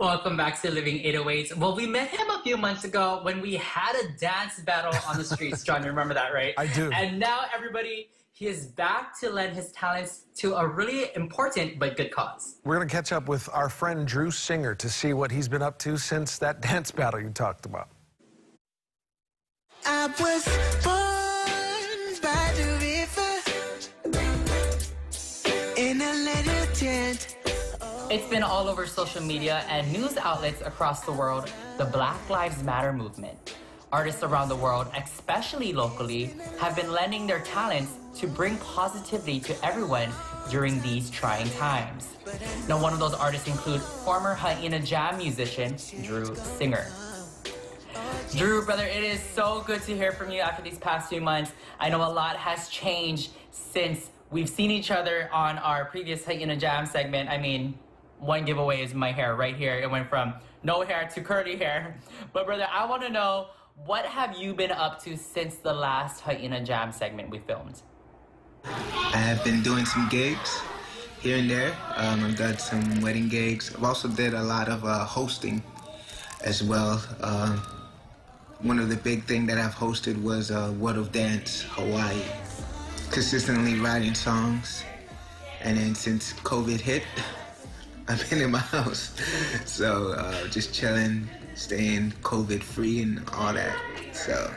Welcome back to Living 808. Well, we met him a few months ago when we had a dance battle on the streets. John, you remember that, right? I do. And now, everybody, he is back to lend his talents to a really important but good cause. We're going to catch up with our friend Drew Singer to see what he's been up to since that dance battle you talked about. It's been all over social media and news outlets across the world, the Black Lives Matter movement. Artists around the world, especially locally, have been lending their talents to bring positivity to everyone during these trying times. Now, one of those artists include former Hyena Jam musician Drew Singer. Drew, brother, it is so good to hear from you after these past few months. I know a lot has changed since we've seen each other on our previous Hyena Jam segment. I mean, one giveaway is my hair right here. It went from no hair to curly hair. But brother, I want to know what have you been up to since the last Hyena Jam segment we filmed? I have been doing some gigs here and there. Um, I've done some wedding gigs. I've also did a lot of uh, hosting as well. Uh, one of the big thing that I've hosted was uh, World of Dance Hawaii. Consistently writing songs, and then since COVID hit, I've been in my house. So uh, just chilling, staying COVID free and all that. So.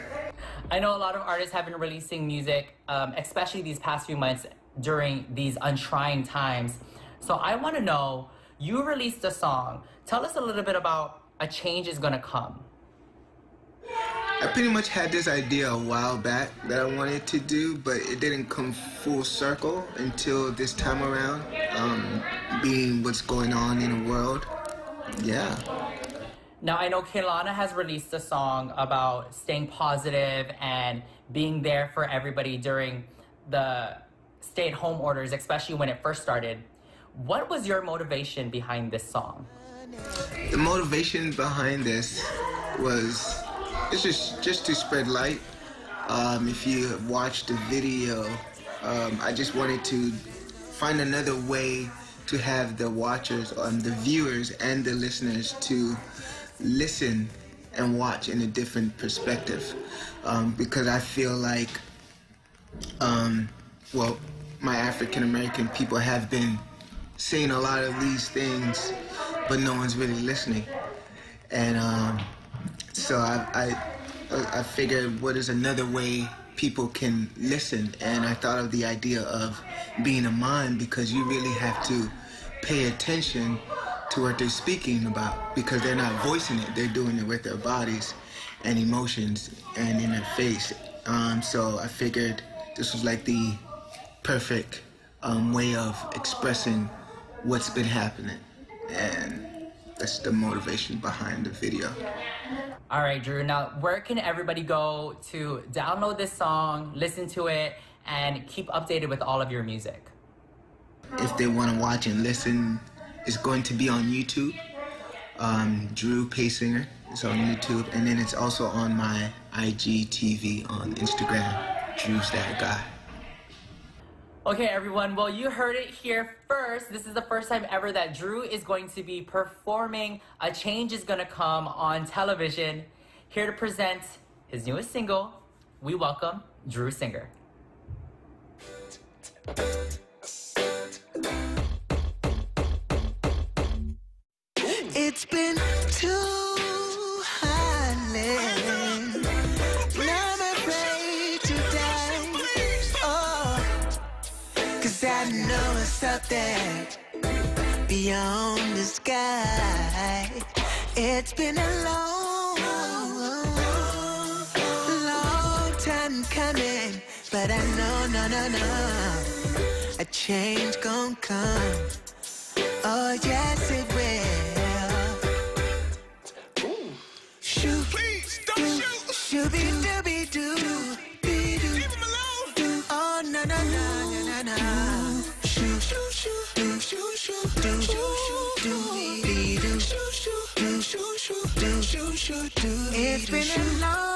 I know a lot of artists have been releasing music, um, especially these past few months during these untrying times. So I want to know, you released a song. Tell us a little bit about A Change is Gonna Come. I pretty much had this idea a while back that I wanted to do, but it didn't come full circle until this time around, um, being what's going on in the world. Yeah. Now, I know Kehlani has released a song about staying positive and being there for everybody during the stay at home orders, especially when it first started. What was your motivation behind this song? The motivation behind this was it's just just to spread light. Um, if you watched the video, um, I just wanted to find another way to have the watchers, um, the viewers, and the listeners to listen and watch in a different perspective. Um, because I feel like, um, well, my African American people have been saying a lot of these things, but no one's really listening. And um, so I, I, I figured what is another way people can listen? And I thought of the idea of being a mime because you really have to pay attention to what they're speaking about because they're not voicing it. They're doing it with their bodies and emotions and in their face. Um, so I figured this was like the perfect um, way of expressing what's been happening. And that's the motivation behind the video. All right, Drew. Now, where can everybody go to download this song, listen to it, and keep updated with all of your music? If they want to watch and listen, it's going to be on YouTube. Um, Drew Paysinger is on YouTube, and then it's also on my IGTV on Instagram. Drew's that guy. Okay, everyone. Well, you heard it here first. This is the first time ever that Drew is going to be performing A Change is Gonna Come on television. Here to present his newest single, we welcome Drew Singer. It's been know it's there beyond the sky. It's been a long, long time coming, but I know, no, no, no, a change gon' come. Oh, yes, it will. It's been a long